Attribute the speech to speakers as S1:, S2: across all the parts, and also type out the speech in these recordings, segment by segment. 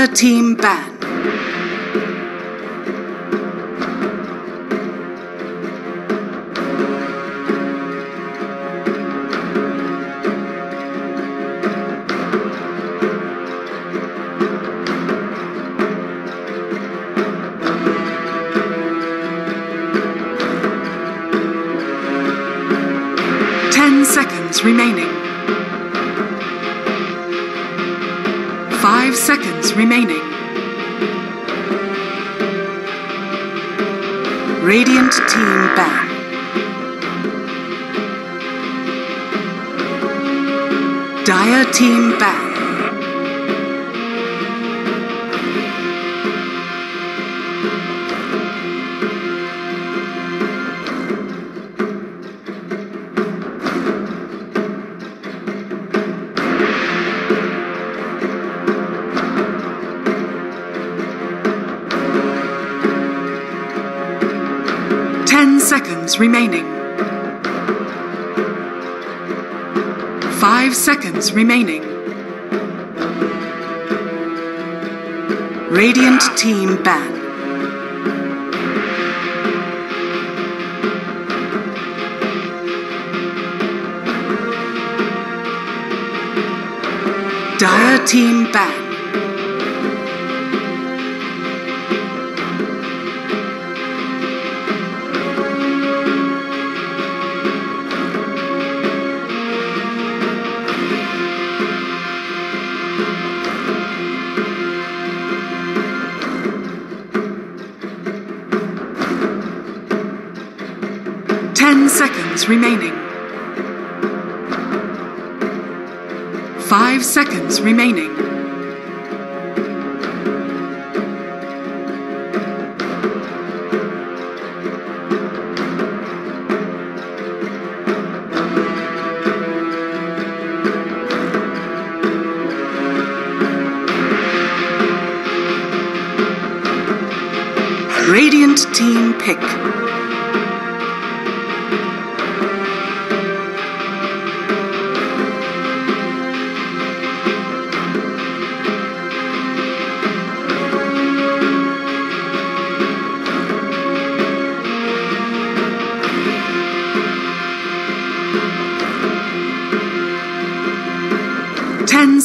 S1: Dire Team Ban. Ten seconds remaining. Remaining. Five seconds remaining. Radiant Team Ban. Dire Team Ban. Remaining. Five seconds remaining. Radiant Team Pick.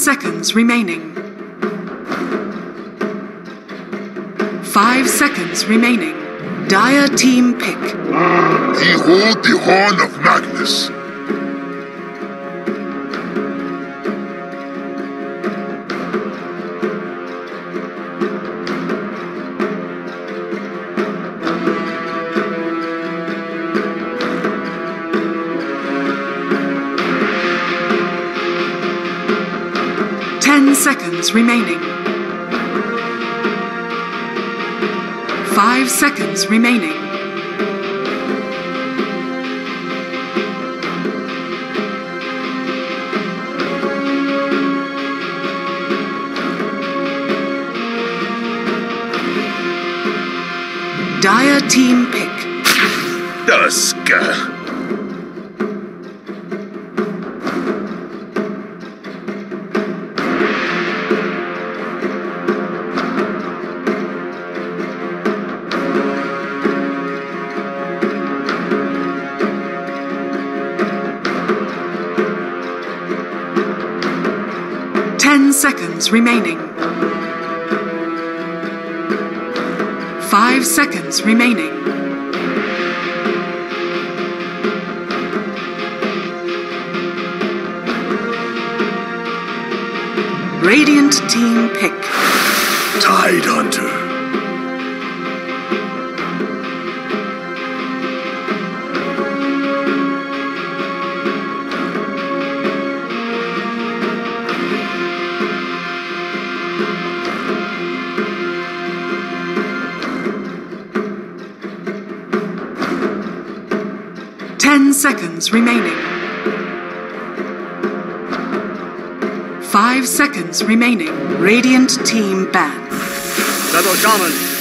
S1: Seconds remaining. Five seconds remaining. Dire Team Pick.
S2: Ah, Behold the Horn of Magnus.
S1: Seconds remaining. Five seconds remaining. Dire Team Pick.
S2: Duska.
S1: Seconds remaining. Five seconds remaining. Radiant Team Pick.
S2: Tide
S1: seconds remaining. Five seconds remaining. Radiant Team Ban.
S3: Shadow Shaman.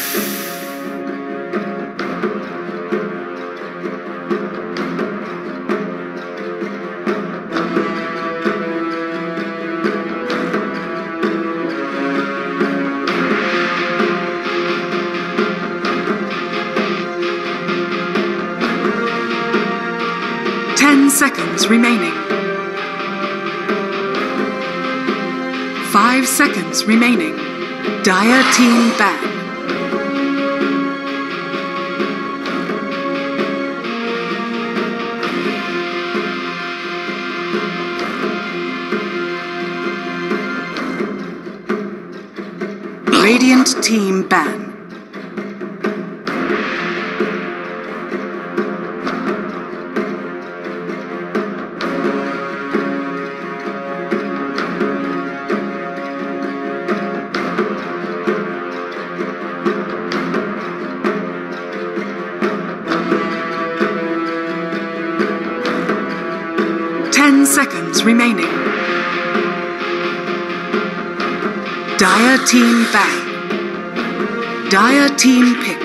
S1: Seconds remaining. Five seconds remaining. Dire Team ban. Radiant Team ban. Ten seconds remaining. Dire Team ban. Dire Team pick.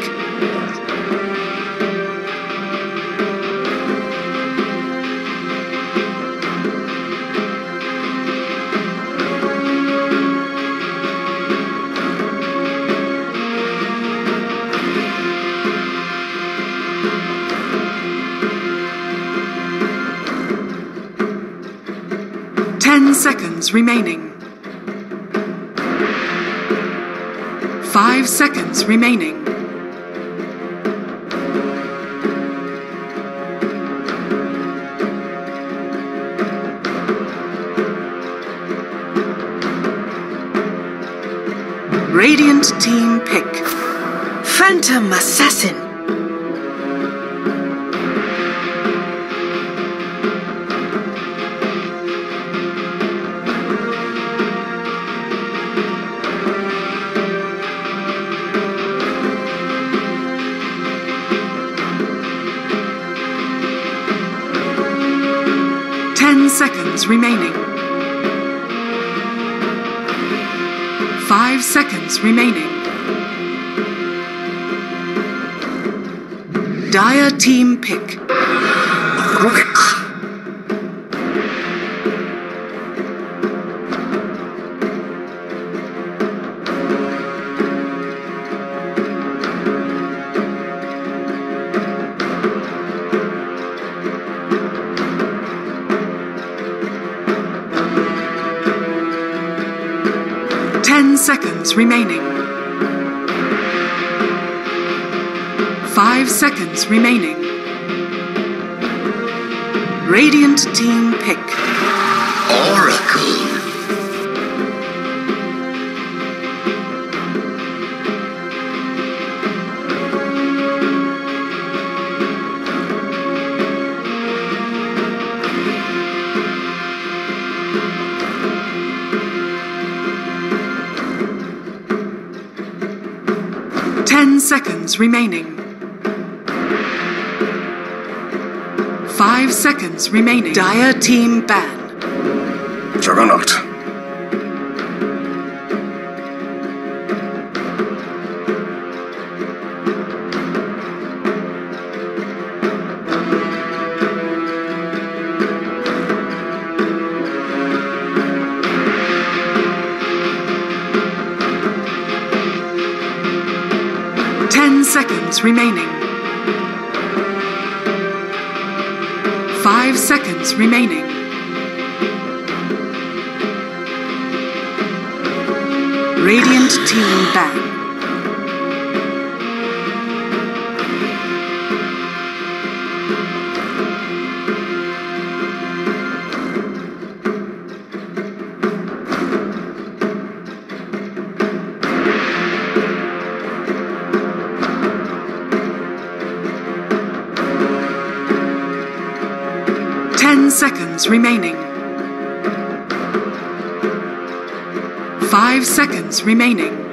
S1: Remaining. Five seconds remaining. Radiant Team pick.
S3: Phantom Assassin.
S1: Seconds remaining. Five seconds remaining. Dire Team pick. seconds remaining. Five seconds remaining. Radiant Team pick.
S2: Oracle.
S1: Ten seconds remaining. Five seconds remaining. Dire Team ban.
S2: Juggernaut.
S1: Remaining. Five seconds remaining. Radiant Team ban. Five seconds remaining.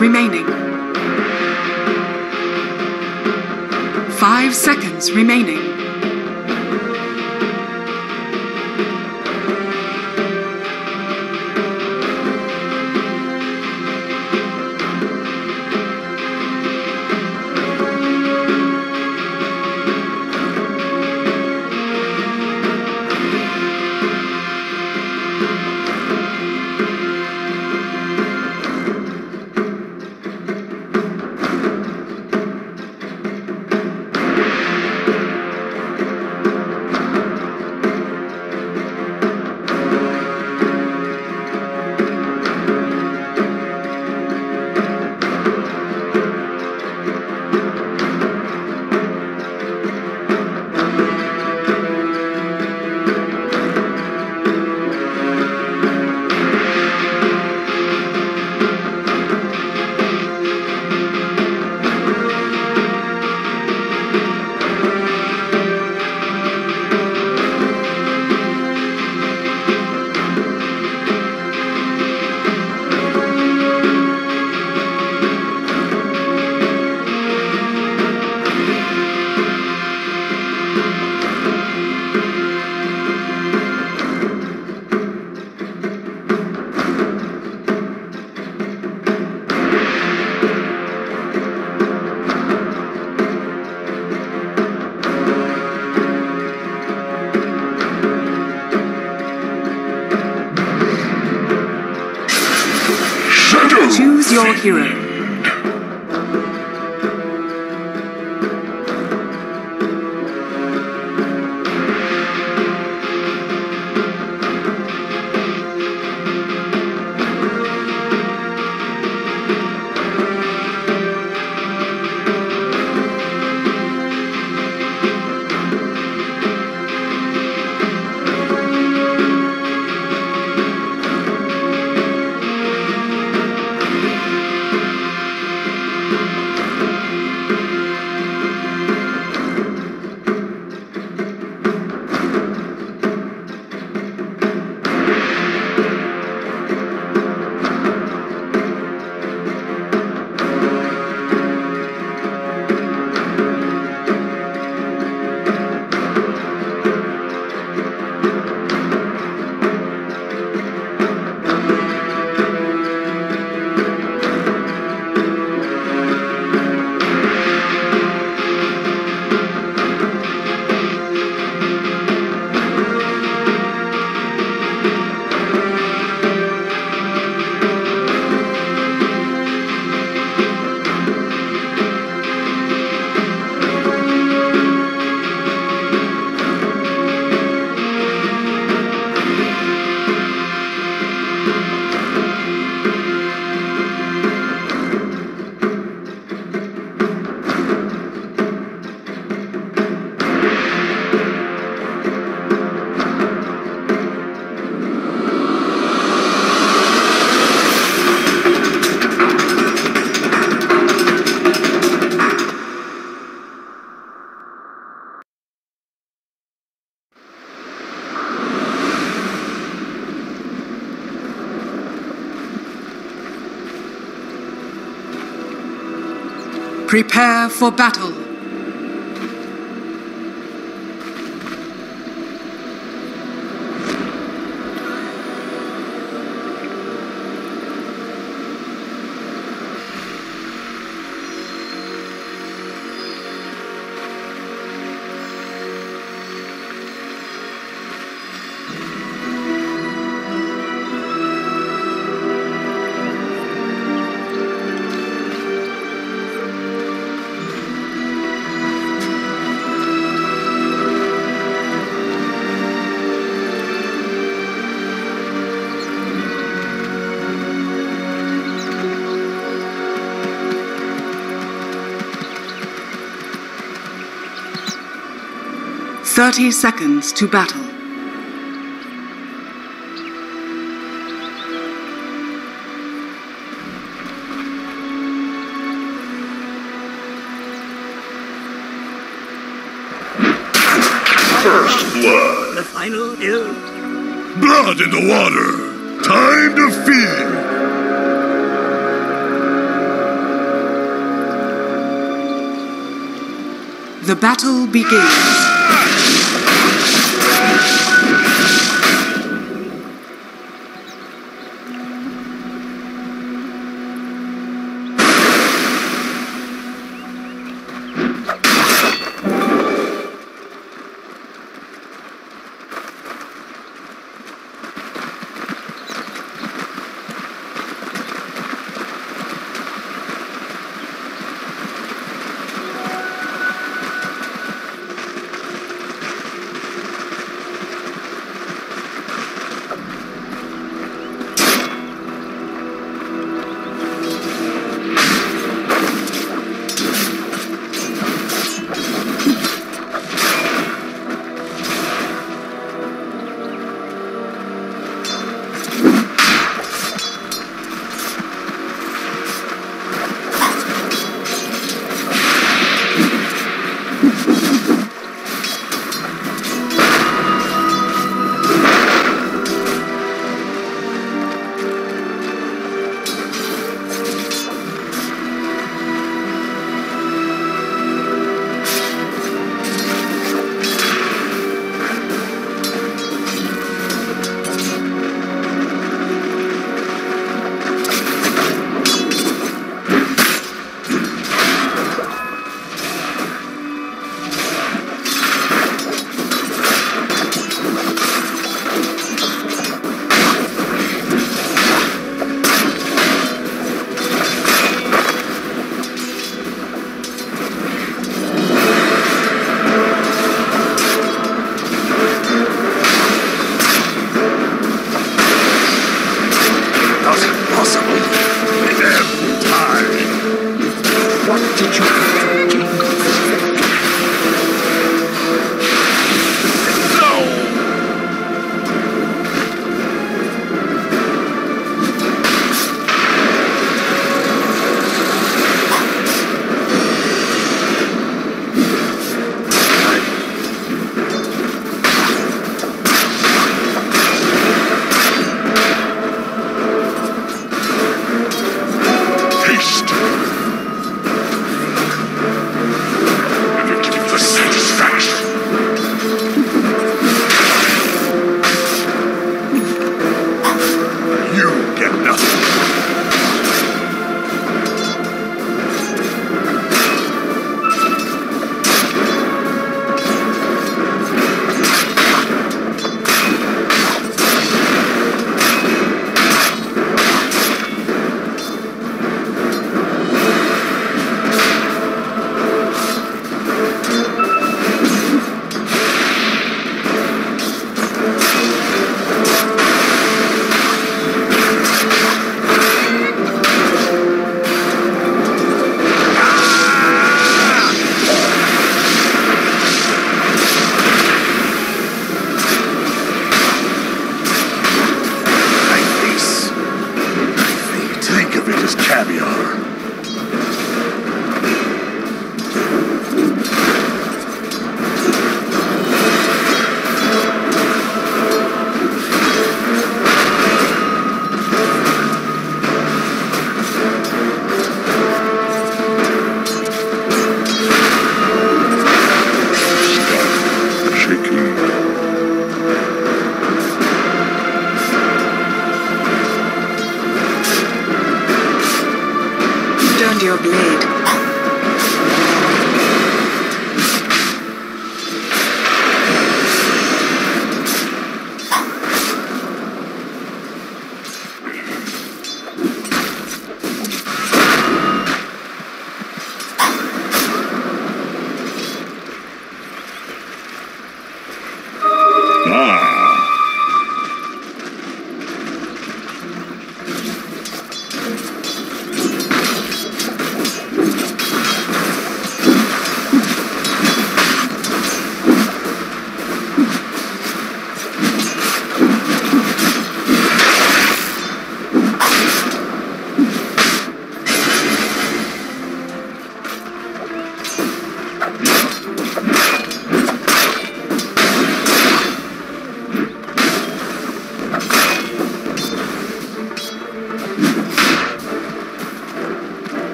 S1: Remaining. Five seconds remaining. Prepare for battle.
S4: 30 seconds to battle.
S2: First blood.
S5: The final hill.
S2: Blood in the water. Time to feed.
S4: The battle begins.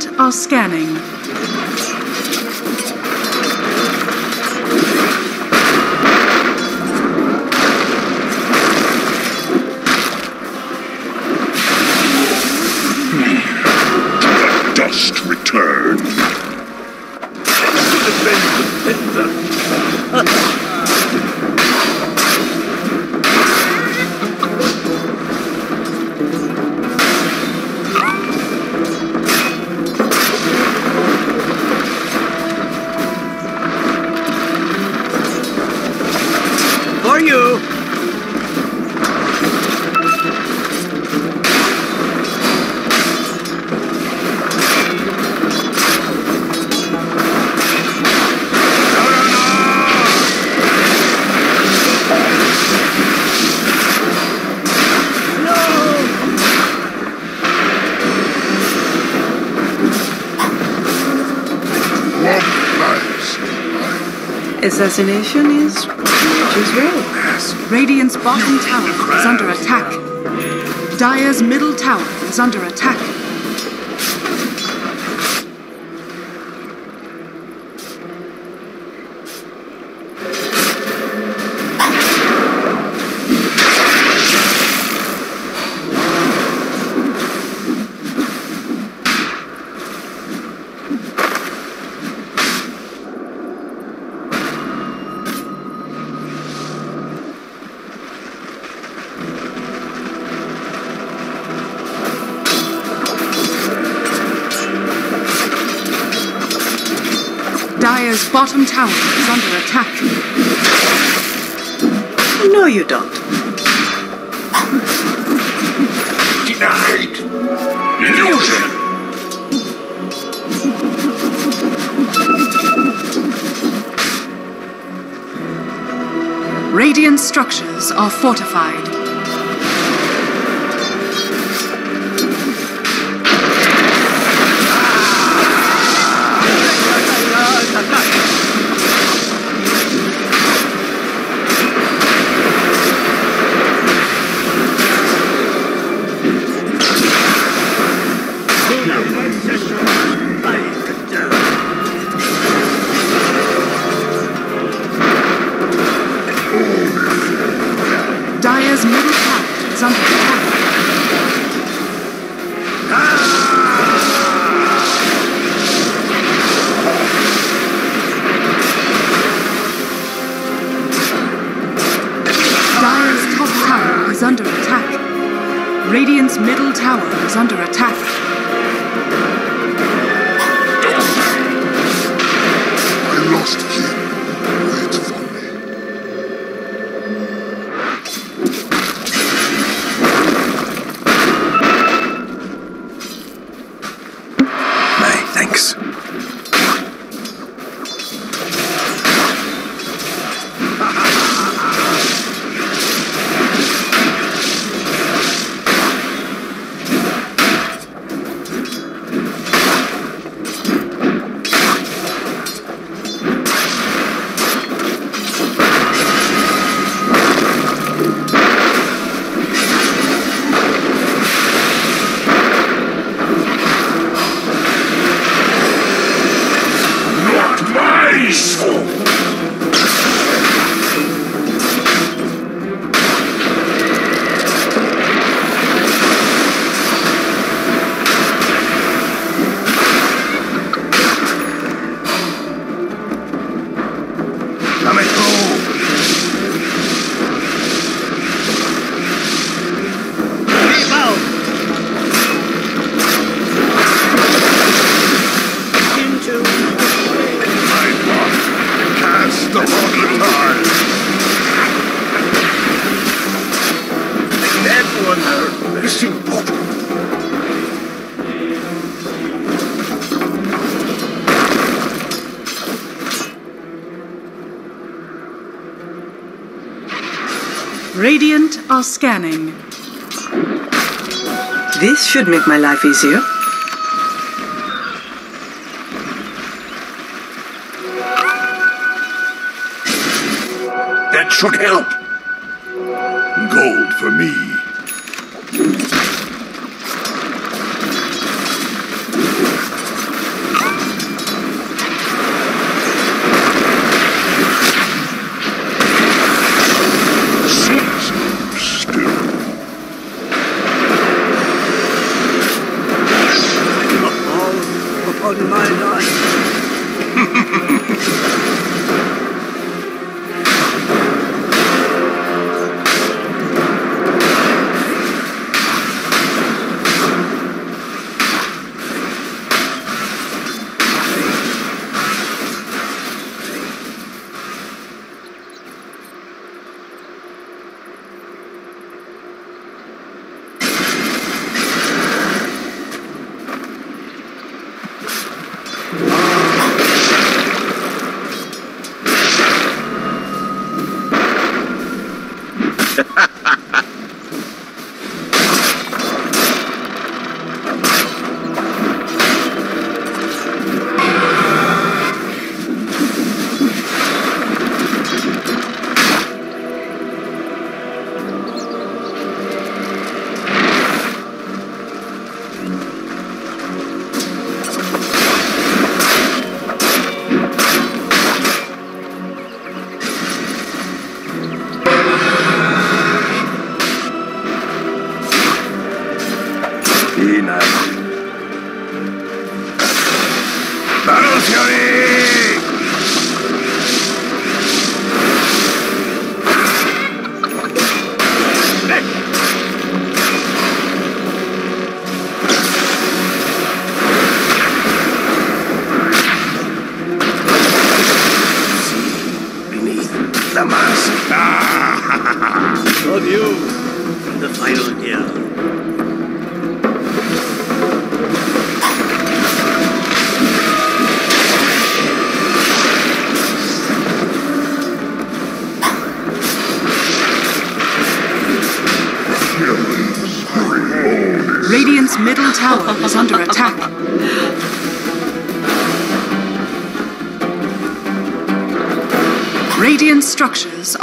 S1: Radiant are scanning.
S2: Dust return.
S3: Assassination is nature's way.
S1: Radiant's bottom tower is under attack. Dire's middle tower is under attack. Bottom tower is under attack.
S3: No, you don't.
S2: Denied. Illusion.
S1: Radiant structures are fortified. Under
S3: should make my life easier.
S2: That should help.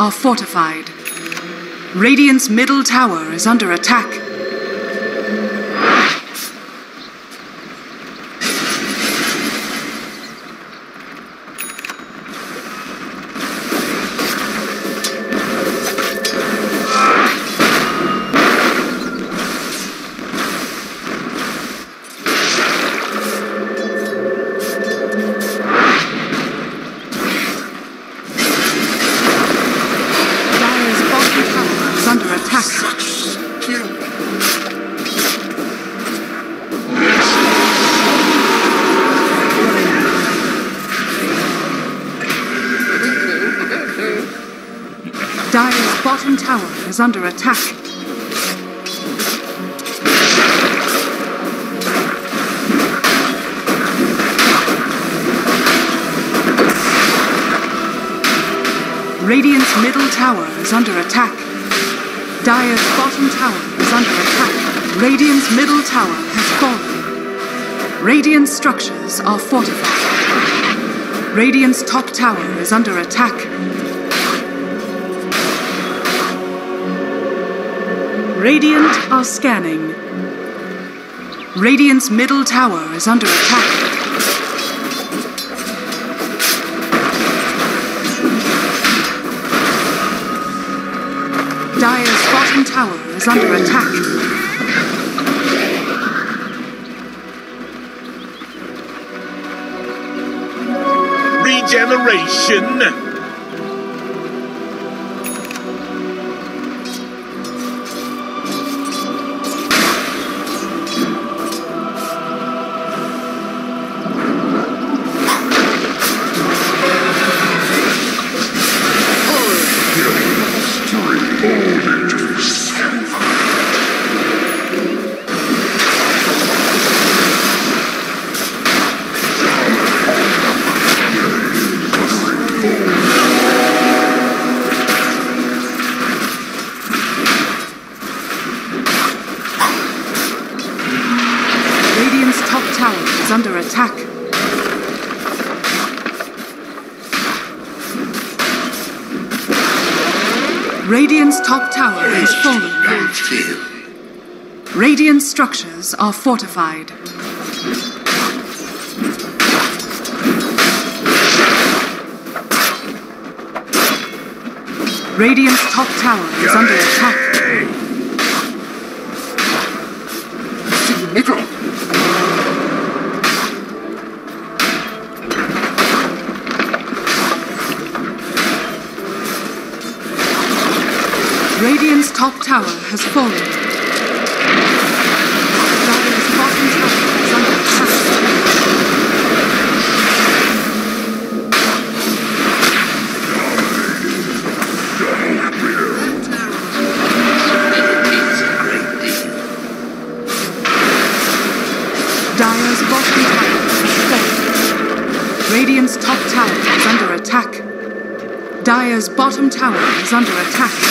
S1: Are fortified. Radiant's middle tower is under attack. Is under attack. Radiant's middle tower is under attack. Dire's bottom tower is under attack. Radiant's middle tower has fallen. Radiant structures are fortified. Radiant's top tower is under attack. Radiant are scanning. Radiant's middle tower is under attack. Radiant's top tower has fallen. Radiant structures are fortified. Radiant's top tower is under attack.
S2: Middle.
S1: Radiant's top tower has fallen. Dire's bottom tower is under attack. Dire's bottom tower has fallen. Radiant's top tower is under attack. Dire's bottom tower is under attack.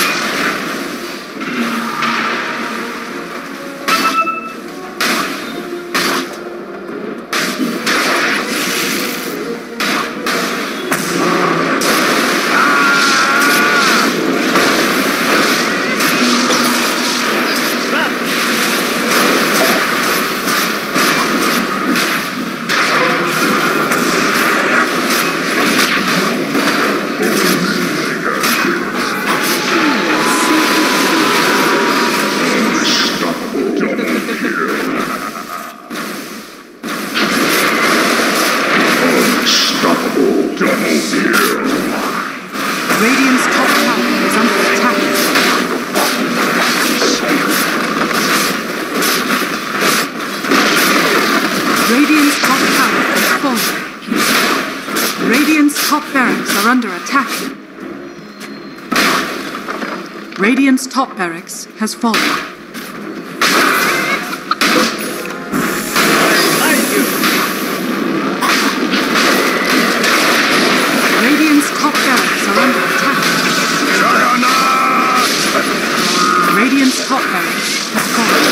S1: Radiant's top barracks has fallen.